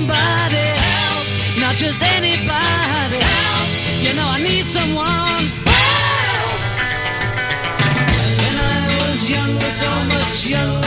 somebody help, not just anybody help. You know I need someone help. When I was younger, so much younger.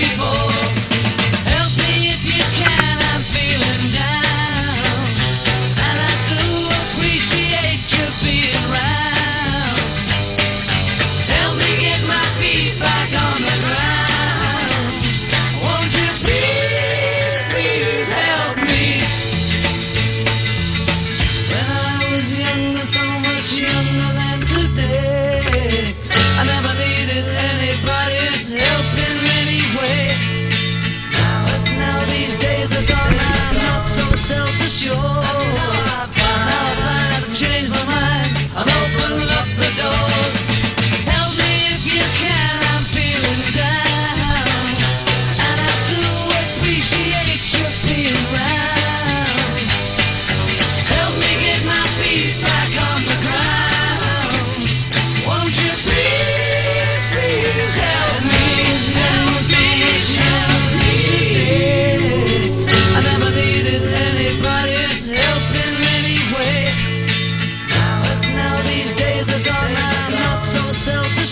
people. yo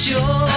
sure.